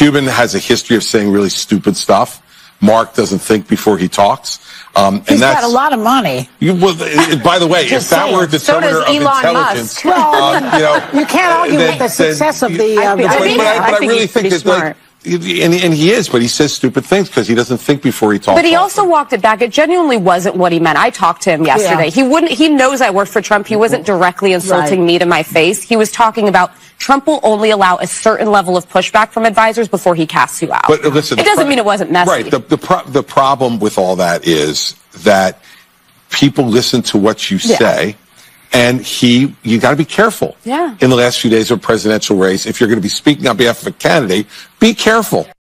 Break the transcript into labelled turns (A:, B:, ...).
A: Cuban has a history of saying really stupid stuff. Mark doesn't think before he talks. Um, and
B: He's
A: that's
B: got a lot of money.
A: You, well, uh, by the way, if
B: Just
A: that were a
B: saying. So
C: does
A: of
C: Elon
A: intelligence,
C: Musk.
A: uh, you know,
B: You can't argue
A: then-
B: with the
A: then
B: success of the. Uh,
C: I think-
A: but,
C: I
A: but
C: think-
A: I,
C: I
A: I
C: think he's
A: think
C: pretty
A: that, like, and, and he is, but he says stupid things because he doesn't think before he talks.
C: But he
A: often.
C: also walked it back. It genuinely wasn't what he meant. I talked to him yesterday.
B: Yeah.
C: He wouldn't. He knows I worked for Trump. He wasn't directly insulting
B: Right.
C: me to my face. He was talking about Trump will only allow a certain level of pushback from advisors before he casts you out.
A: But uh, listen,
C: it doesn't
A: pro-
C: mean it wasn't messy.
A: Right. The the, pro- the problem with all that is that people listen to what you
C: Yeah.
A: say. And he, you got to be careful.
C: Yeah.
A: In the last few days of a presidential race, if you're going to be speaking on behalf of a candidate, be careful.